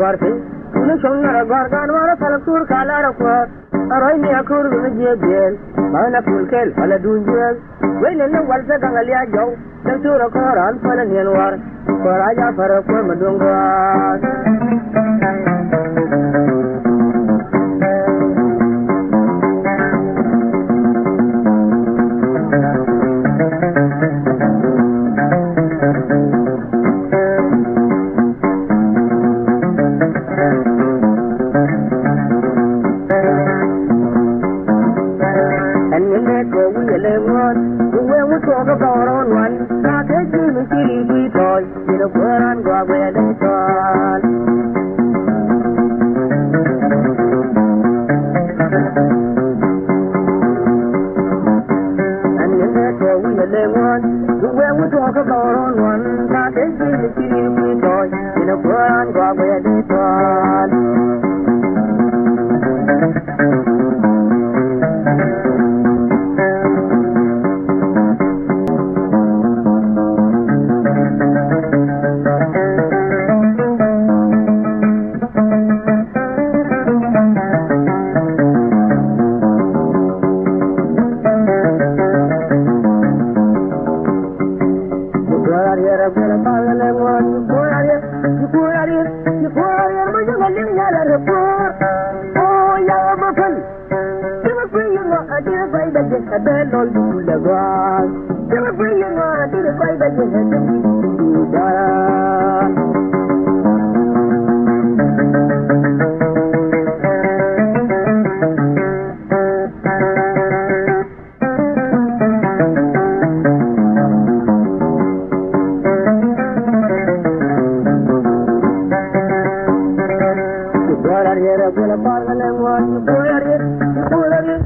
goortii unu shonnara goorgaan waara kala tuurkaa laara kuhood aroyniya kuurguma jeediyeen maana kulkel fala dunjuel wayna ne walsa gangalia jaw dan turo koran fala nian war koraja ko madungas ni turu bin yuno wal Lalla dol wal yana gorfi Tuna shongara gorgan wala talakur kalara kwat aroy ni akur mi jebel mana fulkel ala dunjel wayne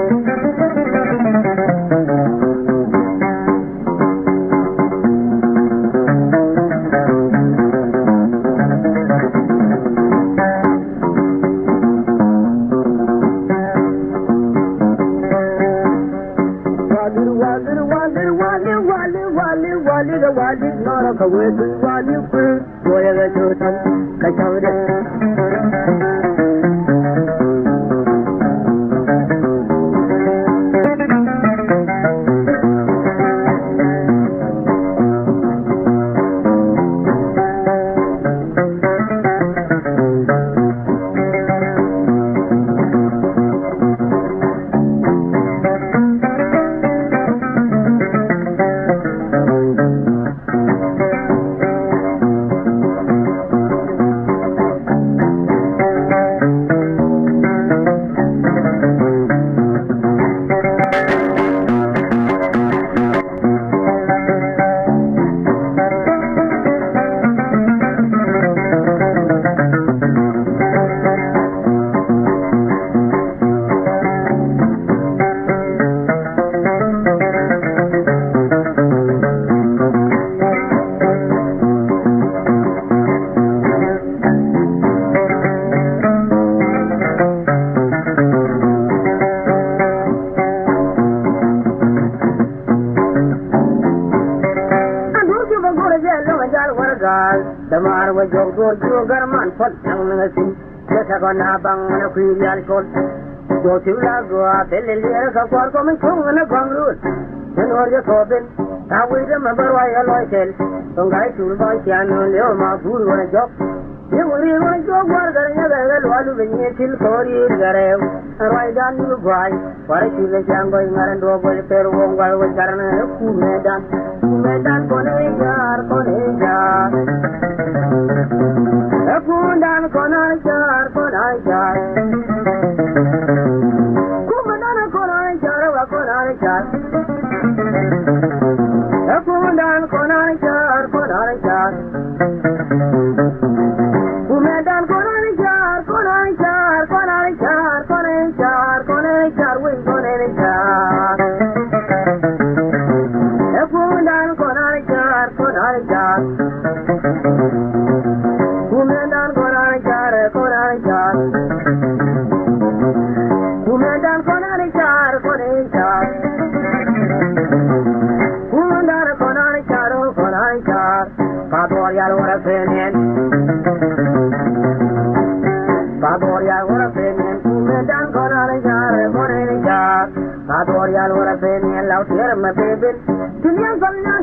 wali da wali mara kawai duk wali kun doya da cutan ka da leta ko na bang na kwiri al kol do tiula go a belle lera ka kwar ko min kung na gangru den or je ko ben ta wi de ma bar wa ya loy tel tong gai tul ba kyan no le ma bur wa jok ye wo ri wa jog war gar nya ga walu benye til kori garew roi dan yu gwai wara chile jango ngaran do boy per wongal wa karana ku medan ku medan kone jar kone jar char konan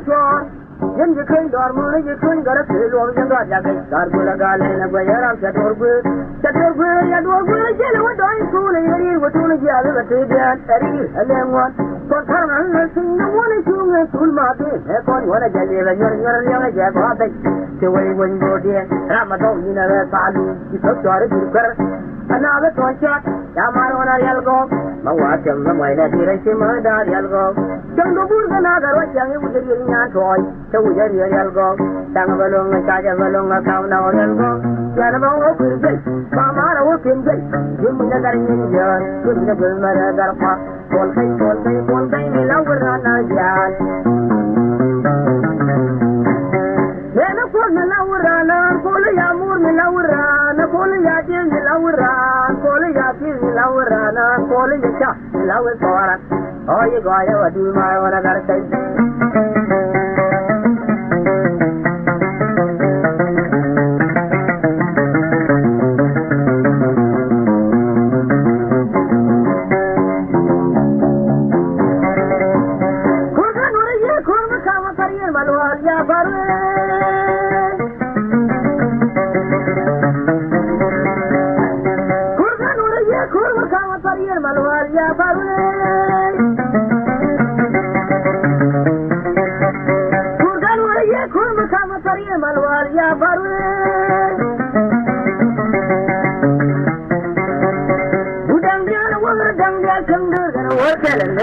char yin ji kai dar mu ji kai gar ke lo jin da ja kai dar bu ga le na ba yaram ta tor bu ta tor bu ya do bu je le wa dai su le yari wa tu le ja le te ja tari ale mo ko thar na le sin na mo le chu ne sul ma de he ko ni wa ja le ba yor yor le ga ja ba dai te wai wan bo de ra ma do ni na ba lu ki so jar bir kar ተናብቶሻት ያማር ሆናል ያልገው መዋት የምም አይነት ይረሽ ምህዳር ያልገው ጀንግቡር ግን ሀገሮች የሚውድር ይኛቶች ትውደር ይር ያልገው ዳንበሎን ቻጀበሎን ካምናውን ያልገው ያልበው ግርግል በአማረው ክንግል ይም ነገር ይንጀር ይም ነገር መረገርኳ ኮልከኝ ኮልከኝ ኮልከኝ ሚላውራና ያል የነኮር ሚላውራ ነኮል ያሙር ሚላውራ ነኮል ያጄ long cha ja ba long ka na o yal go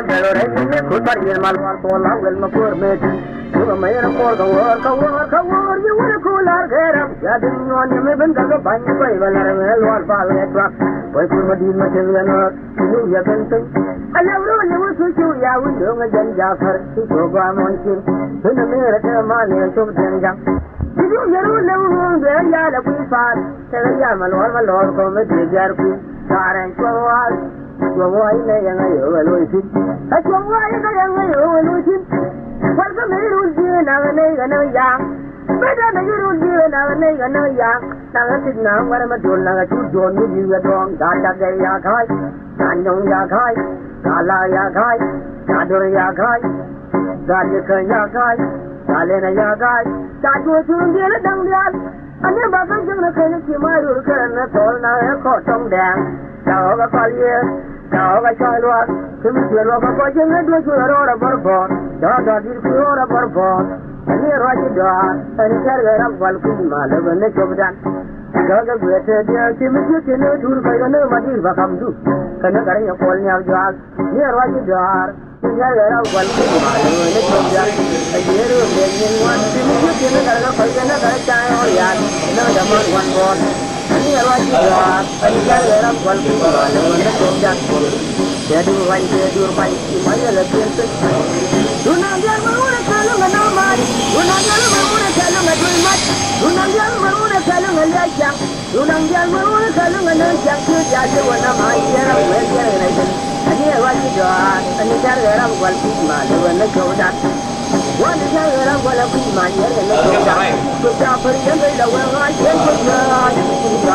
ku baryin malwar tolan wel ma por meti kuma mai ran por ga war ka war ka war yi wani kular gera ya din yon yi mai banda ga ban bai balar wel war bal ne tra wai kur madin ma tin wen war ku ya kan tin Allah ro ne mu su ku ya wun do ga jan jafar su ko ba mon kin tun me ra ta ma ne su den ga Ibu yaru lewu ga ya la ku fa ta ya malwar malwar ko me ti jar ku taran ko wa والله يا غير الوزن اش والله يا غير الوزن والقم يروزين اغني غنيا بدنا يروزين اغني غنيا نغتنا ورما دول نغتو دون نجي دون غادا يا غاي غانون يا غاي غالا يا غاي غادر يا غاي غالك يا غاي غالنا يا غاي غادو تونجيل دنگيال أنا بابا جنة خيلك ما يركن تولنا يا كوتم دام Dahoga Collier, Dahoga Charlotte, Commissioner of a Coaching and Commissioner or a Bourbon, Dada Dirty or a Bourbon, and here Roger Dar, and he carried a Balkan, my love and the Jobdan. Dahoga Greater, dear Commissioner, you know, to the name of Dilba come to. Can you carry a calling out Jar? Here Roger Dar. Gara Balkan, my love and the Jobdan. A year of making one, Commissioner, you know, Dahoga Collier, Gara Chai or the. 你家的人管兵马，你们狗蛋。我这家人管兵马，你们狗蛋。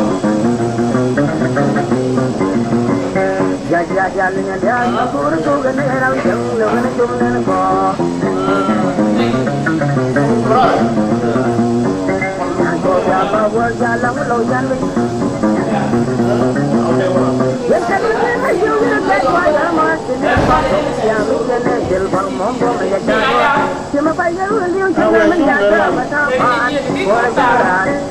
ya you. Yeah, yeah, yeah.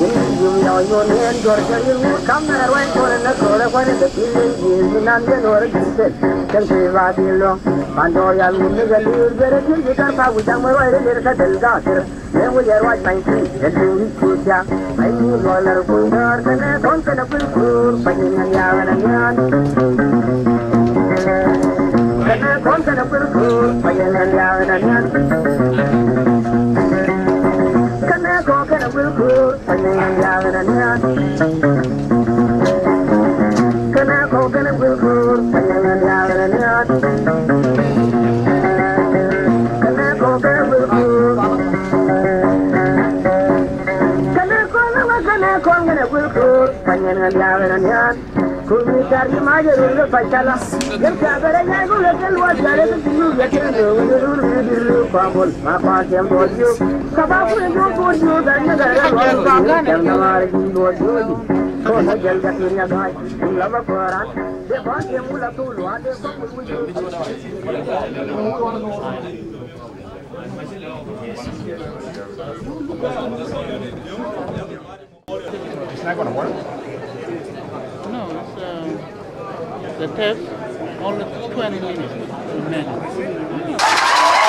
Dinanjum yawyon hen gorjayil mu kamar wan kore na kore kore da tilin jil dinan de nore gisel kan se va dilo pando yal mu ne galir bere til gitar pa bu jang maro ere ka del ga sir ne mu yer wa tan ki el du wi ku ja ai mu golar ku dar ne don ka da pul kur pani nan ya wan nan kana kon ka da pul kur pani nan ya wan nan Thank you. It's not going to work. The test, only 20 minutes remaining.